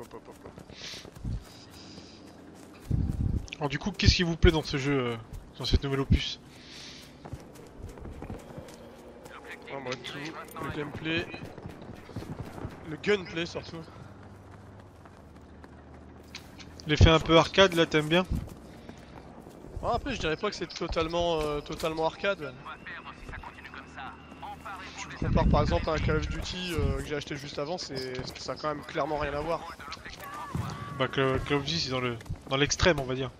hop, hop, hop, hop. Alors du coup, qu'est-ce qui vous plaît dans ce jeu, euh, dans cette nouvelle opus Ah, moi, tout. Le gameplay. Le gunplay surtout. L'effet un peu arcade, là, t'aimes bien Ah, après, je dirais pas que c'est totalement, euh, totalement arcade. man. Tu le compares par exemple à un Call of Duty euh, que j'ai acheté juste avant, c'est ça a quand même clairement rien à voir. Bah, Call Call of Duty, c'est dans le dans l'extrême, on va dire.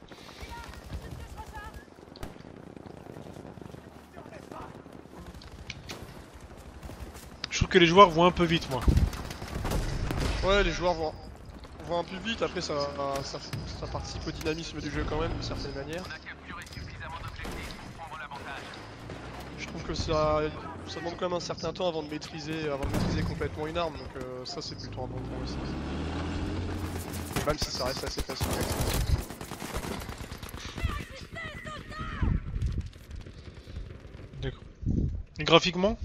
Je trouve que les joueurs vont un peu vite, moi. Ouais, les joueurs vont, vont un peu vite, après ça, ça, ça participe au dynamisme du jeu quand même, d'une certaine manière. Je trouve que ça, ça demande quand même un certain temps avant de maîtriser, avant de maîtriser complètement une arme, donc euh, ça c'est plutôt un bon point aussi. Même si ça reste assez facile. D'accord. Et graphiquement?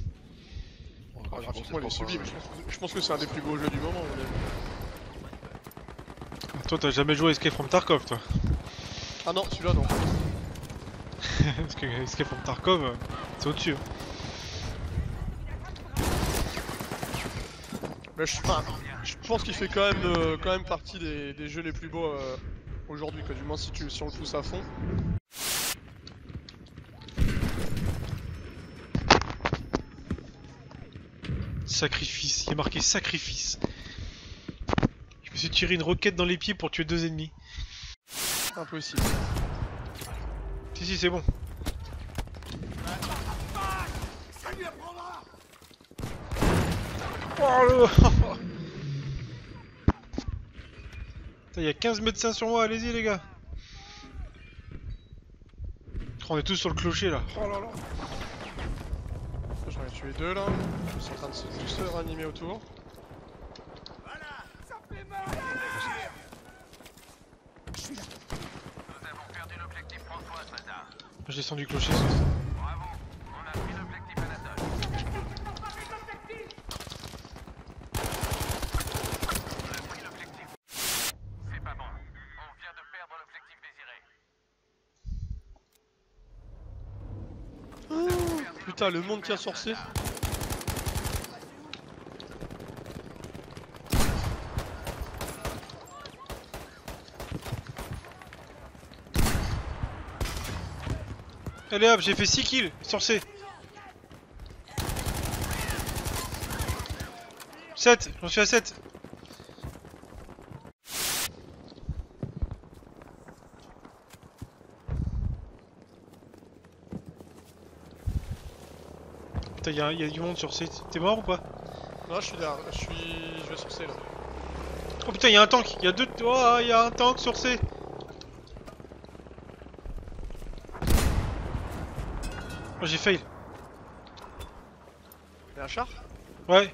Ah, graphiquement, il est sublime. Je pense que- Je pense que c'est un des plus beaux jeux du moment. Toi, t'as jamais joué à Escape from Tarkov, toi? Ah non, celui-là non. Parce que Escape from Tarkov, euh, c'est au-dessus. Mais je, enfin, je pense qu'il fait quand même, euh, quand même partie des, des jeux les plus beaux euh, aujourd'hui. Du moins si, tu, si on le pousse à fond. Sacrifice, il est marqué sacrifice. Je me suis tiré une roquette dans les pieds pour tuer deux ennemis. Impossible. Si, si, c'est bon. Oh le... Putain, y a 15 médecins sur moi, allez-y les gars. Oh, On est tous sur le clocher là. Oh là là. J'en ai tué deux là. Ils sont en train de se, tous se ranimer autour. Je descends du clocher. C'est pas bon. On vient de perdre l'objectif désiré. Putain, le monde tient sur C. Allez hop, j'ai fait 6 kills sur C. 7, j'en suis à 7. Putain, y'a y a du monde sur C. T'es mort ou pas? Non, je suis là. Je suis. Je vais sur C là. Oh putain, y'a un tank. Y'a deux. Oh, y'a un tank sur C. Oh, j'ai fail. Y'a un char? Ouais.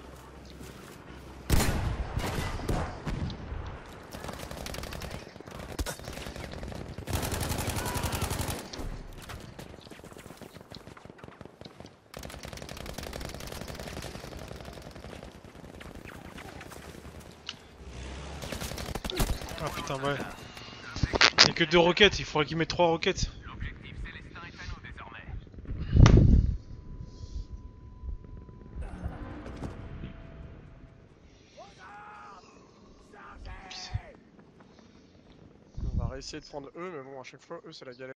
Ah putain, ouais. Y'a que deux roquettes, il faudrait qu'il mette trois roquettes. L'objectif célestin est à nous désormais. On va réessayer de prendre eux, mais bon, à chaque fois, eux c'est la galère.